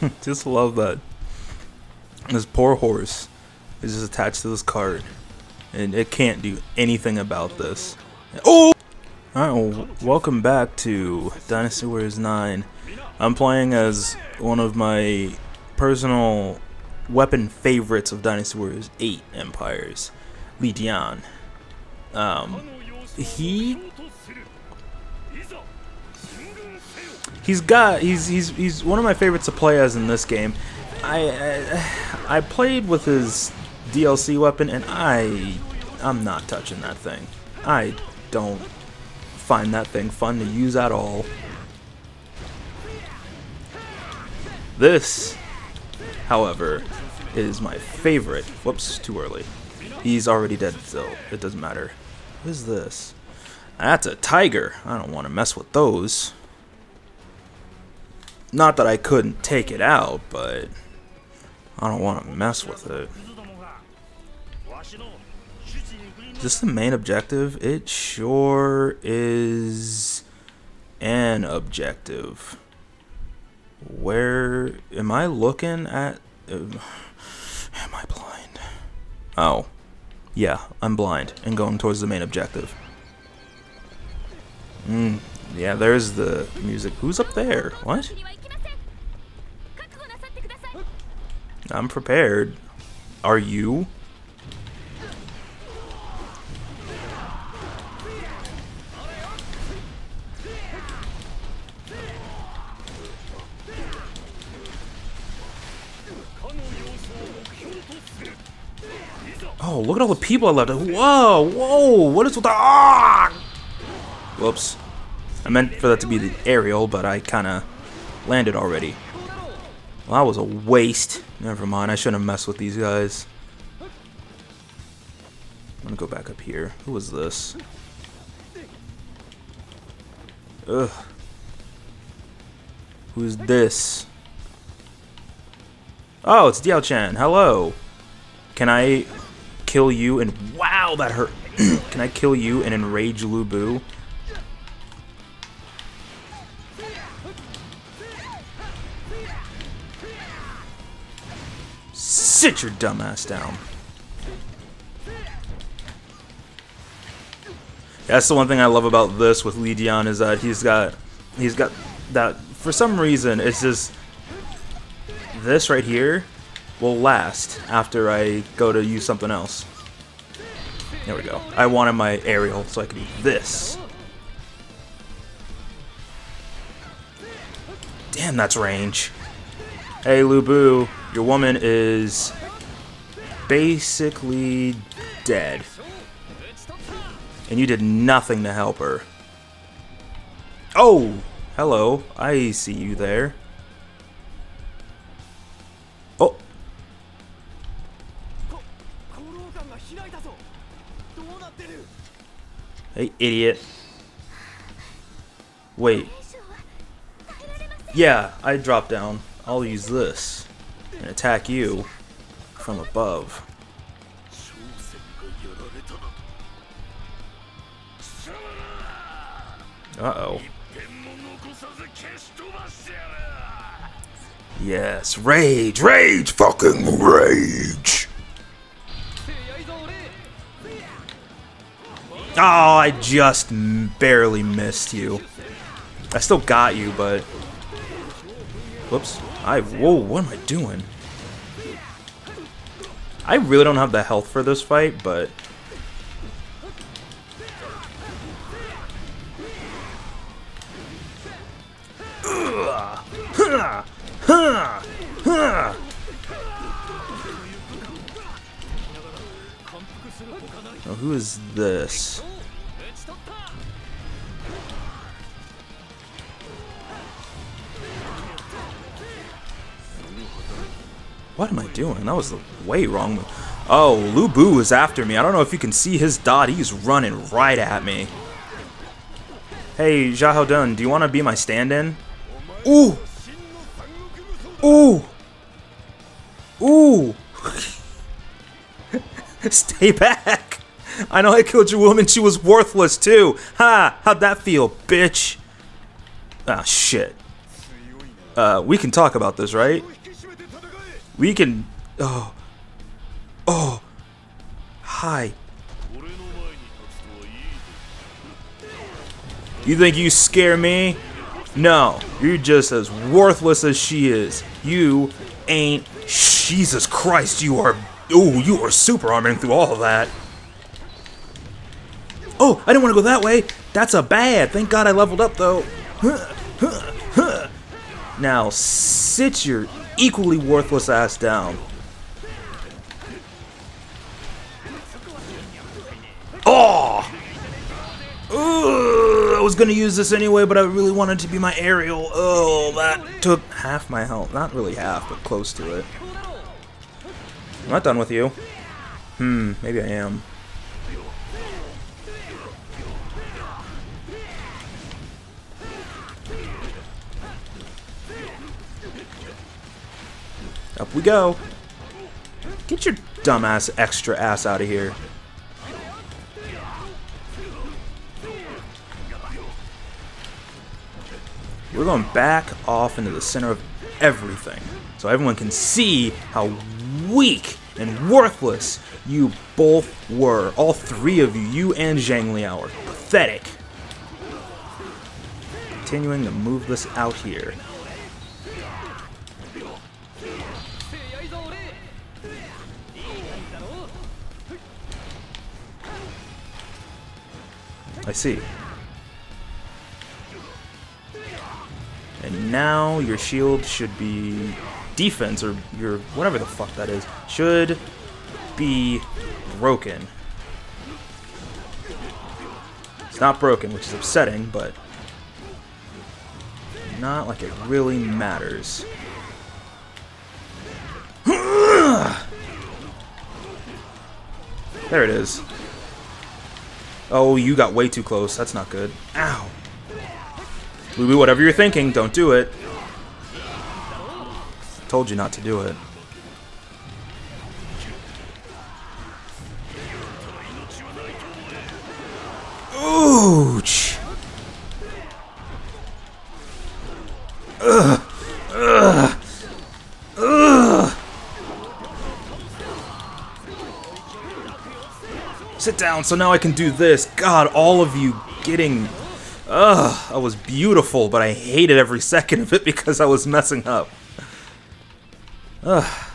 just love that. This poor horse is just attached to this cart, and it can't do anything about this. Oh! Alright, well, welcome back to Dynasty Warriors 9. I'm playing as one of my personal weapon favorites of Dynasty Warriors 8 Empires, Li Dian. Um, he he's got he's he's he's one of my favorites to play as in this game. I I, I played with his DLC weapon and I I'm not touching that thing. I don't find that thing fun to use at all. This, however, is my favorite. Whoops, too early. He's already dead still. It doesn't matter. What is this? That's a tiger. I don't want to mess with those. Not that I couldn't take it out, but I don't want to mess with it. Is this the main objective? It sure is an objective. Where am I looking at? Uh, am I blind? Oh. Yeah, I'm blind and going towards the main objective. Mm, yeah, there's the music. Who's up there? What? I'm prepared. Are you? Oh, look at all the people I left. Whoa, whoa, what is with the... Ah! Whoops. I meant for that to be the aerial, but I kind of landed already. Well, that was a waste. Never mind, I shouldn't have messed with these guys. I'm gonna go back up here. Who was this? Ugh. Who's this? Oh, it's Diao Chan. Hello. Can I kill you and wow that hurt can I kill you and enrage Lu sit your dumbass down that's the one thing I love about this with Li Dian is that he's got he's got that for some reason it's just this right here will last after I go to use something else. There we go. I wanted my aerial so I could do this. Damn, that's range. Hey, Lu Bu, your woman is basically dead. And you did nothing to help her. Oh, hello. I see you there. Oh! Hey, idiot. Wait. Yeah, I drop down. I'll use this and attack you from above. Uh-oh. Yes, rage, rage, fucking rage. Oh, I just barely missed you. I still got you, but... Whoops. I... Whoa, what am I doing? I really don't have the health for this fight, but... Who is this? What am I doing? That was the way wrong Oh, Lu Bu is after me. I don't know if you can see his dot. He's running right at me. Hey, Xiahou Dun, do you want to be my stand-in? Ooh! Ooh! Ooh! Stay back! I know I killed your woman. She was worthless, too. Ha! How'd that feel, bitch? Ah, shit. Uh, we can talk about this, right? We can. Oh. Oh. Hi. You think you scare me? No, you're just as worthless as she is. You ain't. Jesus Christ, you are. Oh, you are super arming through all of that. Oh, I didn't want to go that way. That's a bad. Thank God I leveled up though. Now sit your equally worthless ass down. Oh! Ugh, I was gonna use this anyway, but I really wanted to be my aerial. Oh, that took half my health. Not really half, but close to it. I'm not done with you. Hmm, maybe I am. Up we go. Get your dumbass extra ass out of here. We're going back off into the center of everything. So everyone can see how weak and worthless you both were. All three of you, you and Zhang Liao, are pathetic. Continuing to move this out here. I see. And now your shield should be defense or your whatever the fuck that is should be broken. It's not broken, which is upsetting, but not like it really matters. There it is. Oh, you got way too close. That's not good. Ow. Lulu, whatever you're thinking, don't do it. Told you not to do it. Ouch! Ugh! Ugh! Ugh! Sit down so now I can do this. God, all of you getting... Ugh, that was beautiful, but I hated every second of it because I was messing up. Ugh.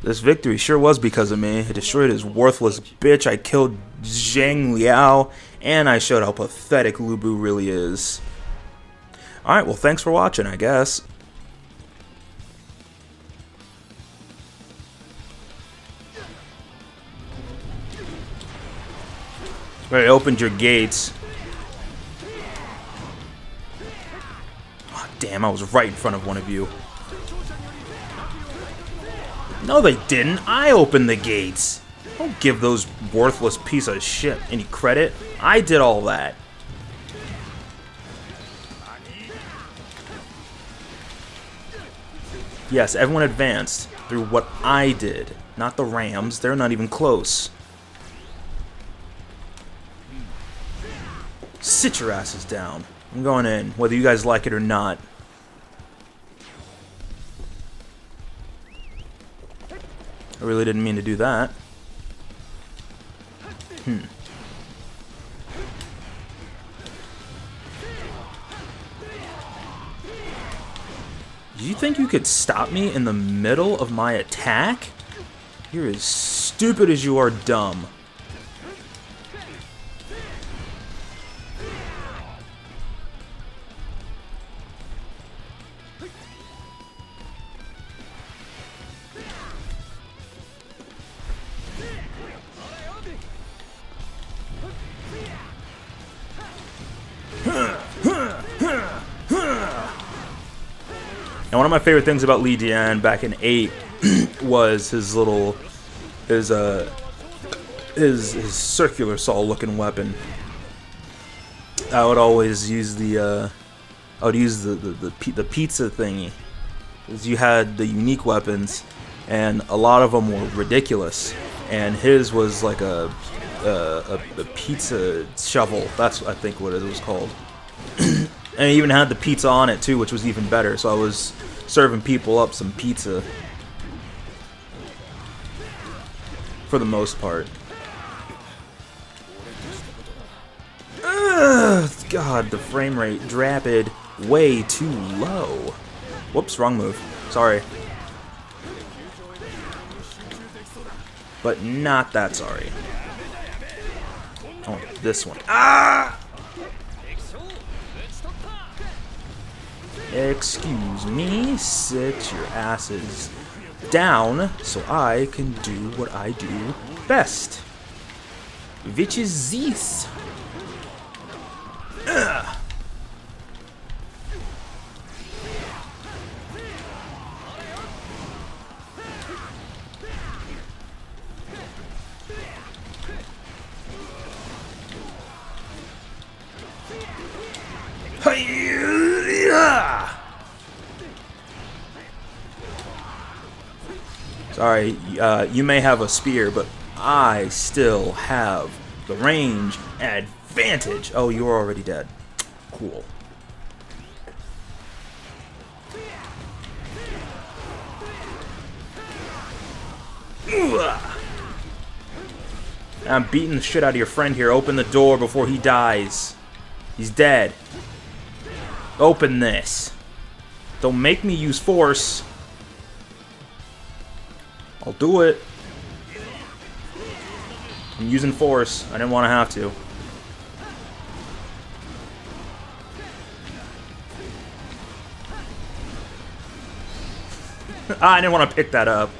This victory sure was because of me. I destroyed his worthless bitch, I killed Zhang Liao, and I showed how pathetic Lu Bu really is. Alright, well thanks for watching, I guess. Right, opened your gates. Oh, damn, I was right in front of one of you. No, they didn't. I opened the gates. Don't give those worthless piece of shit any credit. I did all that. Yes, everyone advanced through what I did. Not the Rams. They're not even close. Sit your asses down. I'm going in, whether you guys like it or not. I really didn't mean to do that. Hmm. Do you think you could stop me in the middle of my attack? You're as stupid as you are dumb. Of my favorite things about Li Dian back in 8 was his little, his, uh, his, his circular saw looking weapon. I would always use the, uh, I would use the, the, the, the pizza thingy. Because you had the unique weapons, and a lot of them were ridiculous. And his was like a, a, a, a pizza shovel. That's, I think, what it was called. And it even had the pizza on it too, which was even better. So I was serving people up some pizza. For the most part. Ugh, God, the frame rate dropped way too low. Whoops, wrong move. Sorry. But not that sorry. Oh, this one. Ah! Excuse me, sit your asses down so I can do what I do best. Which is this. Ugh. Sorry, uh, you may have a spear, but I still have the range advantage. Oh, you're already dead. Cool. I'm beating the shit out of your friend here. Open the door before he dies. He's dead. Open this. Don't make me use force. I'll do it. I'm using force. I didn't want to have to. ah, I didn't want to pick that up.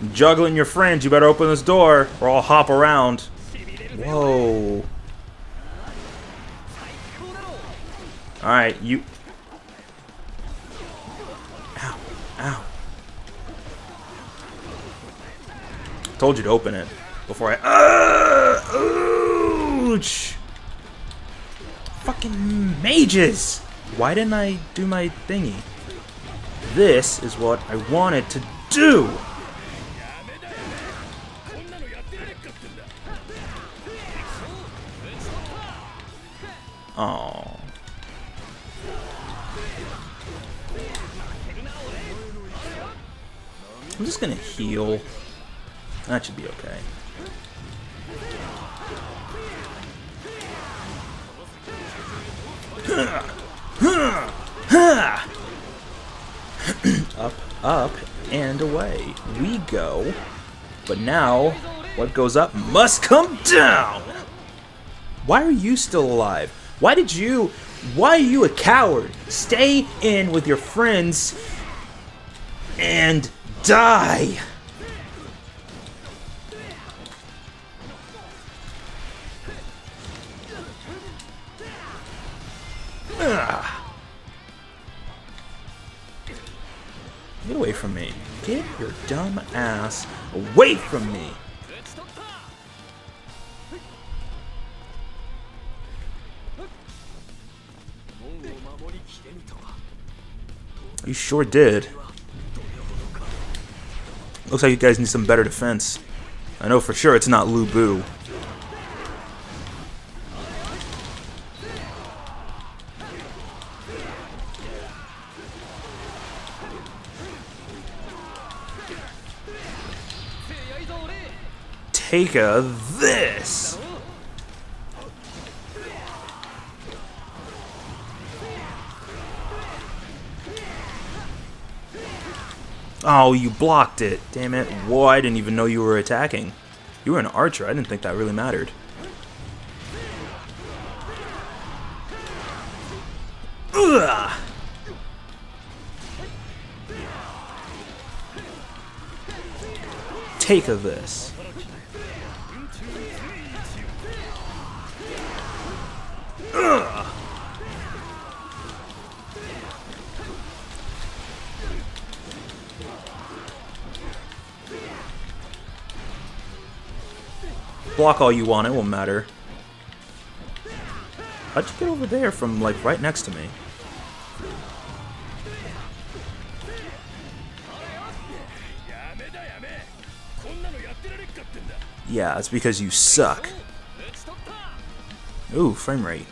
I'm juggling your friends. You better open this door or I'll hop around. Whoa. Alright, you... Told you to open it before I... Uh, ouch! Fucking mages! Why didn't I do my thingy? This is what I wanted to do! Oh. I'm just gonna heal. That should be okay. up, up, and away we go. But now, what goes up must come down! Why are you still alive? Why did you... Why are you a coward? Stay in with your friends and die! Ass away from me! You sure did. Looks like you guys need some better defense. I know for sure it's not Lu Bu. Take a this! Oh, you blocked it. Damn it. Whoa, I didn't even know you were attacking. You were an archer. I didn't think that really mattered. Ugh. Take of this. Block all you want, it won't matter. How'd you get over there from, like, right next to me? Yeah, it's because you suck. Ooh, frame rate.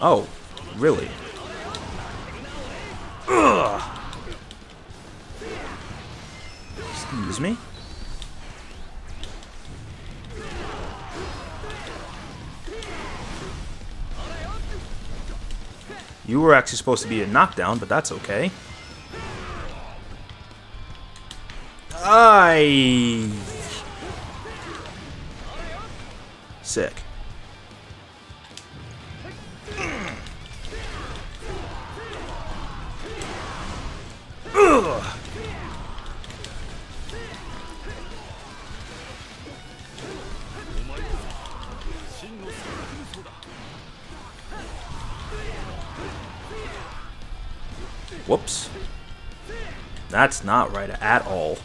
Oh, really? Excuse me? You were actually supposed to be a knockdown, but that's okay. I sick. That's not right at all.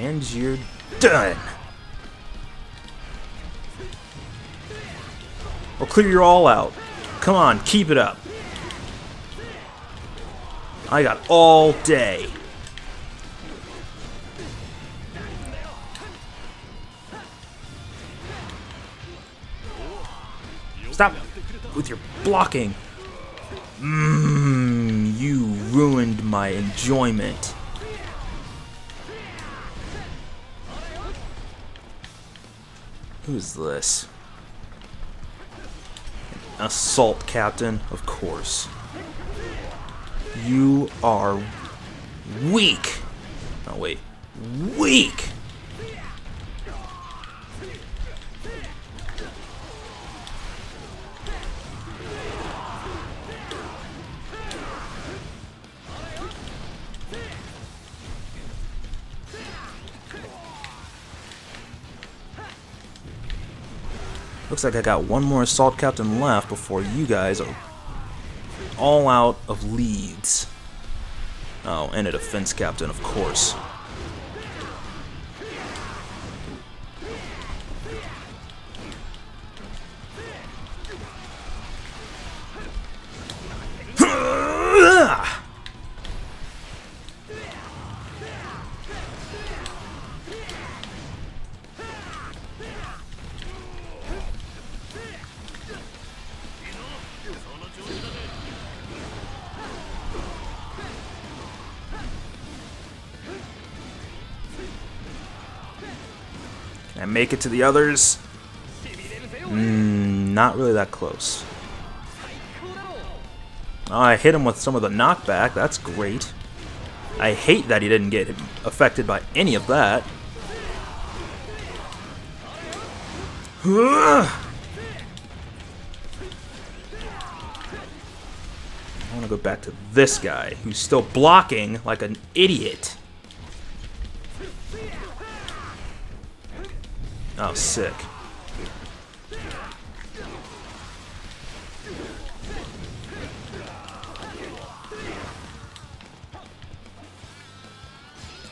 And you're done. I'll clear you all out. Come on, keep it up. I got all day. Stop with your blocking. Mmm, you ruined my enjoyment. Who's this? Assault captain, of course. You are weak. Oh, wait. Weak! Looks like I got one more Assault Captain left before you guys are all out of leads. Oh, and a Defense Captain, of course. Make it to the others? Mm, not really that close. Oh, I hit him with some of the knockback. That's great. I hate that he didn't get affected by any of that. I want to go back to this guy, who's still blocking like an idiot. Oh, sick.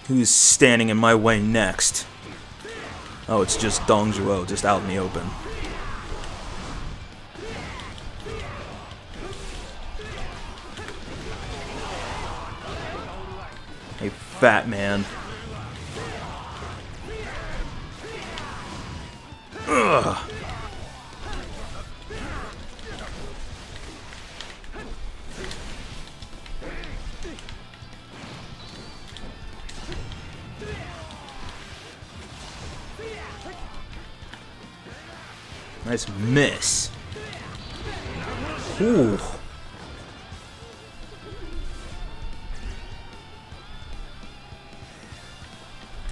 Who's standing in my way next? Oh, it's just Dong Zhuo, just out in the open. Hey, fat man. Ugh. Nice miss. Ooh.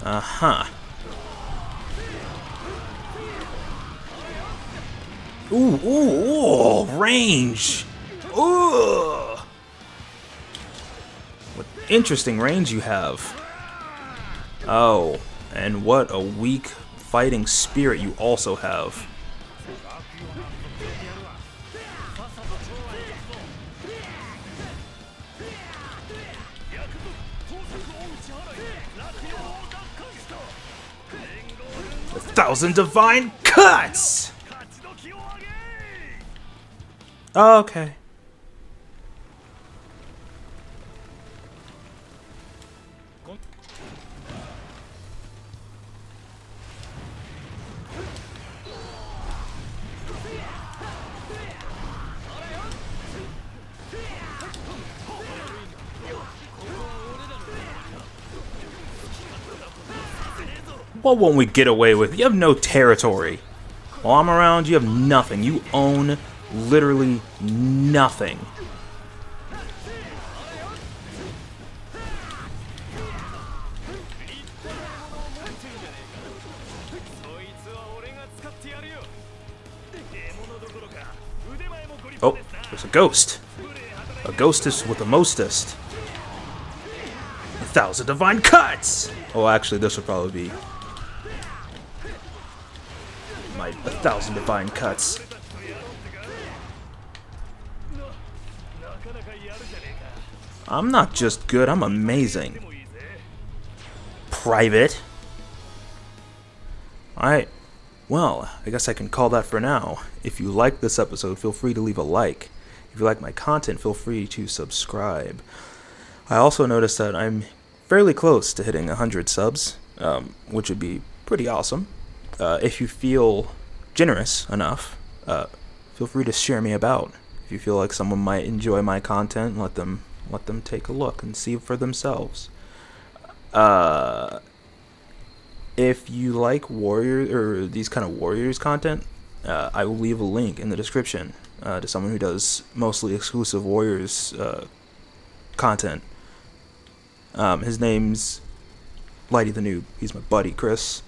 Uh-huh. Ooh, ooh, ooh, range. Ooh. What interesting range you have. Oh, and what a weak fighting spirit you also have. A thousand divine cuts! Oh, okay. What won't we get away with? You have no territory. While I'm around, you have nothing. You own literally nothing. Oh, there's a ghost. A ghostess with the mostest. A thousand divine cuts! Oh, actually, this would probably be my a thousand divine cuts. I'm not just good, I'm amazing. Private. Alright. Well, I guess I can call that for now. If you like this episode, feel free to leave a like. If you like my content, feel free to subscribe. I also noticed that I'm fairly close to hitting 100 subs, um, which would be pretty awesome. Uh, if you feel generous enough, uh, feel free to share me about. If you feel like someone might enjoy my content, let them let them take a look and see for themselves. Uh, if you like warrior or these kind of warriors content, uh, I will leave a link in the description uh, to someone who does mostly exclusive warriors uh, content. Um, his name's Lighty the Noob. He's my buddy, Chris.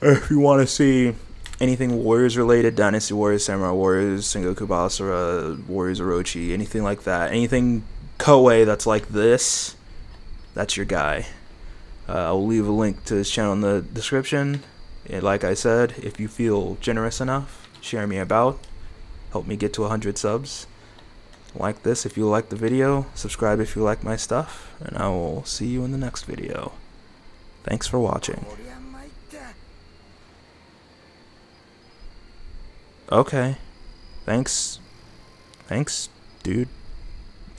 If you want to see anything Warriors related, Dynasty Warriors, Samurai Warriors, Sengoku Basara, Warriors Orochi, anything like that, anything Koei that's like this, that's your guy. Uh, I'll leave a link to his channel in the description. And like I said, if you feel generous enough, share me about, help me get to 100 subs. Like this if you like the video, subscribe if you like my stuff, and I will see you in the next video. Thanks for watching. Okay. Thanks. Thanks, dude.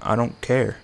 I don't care.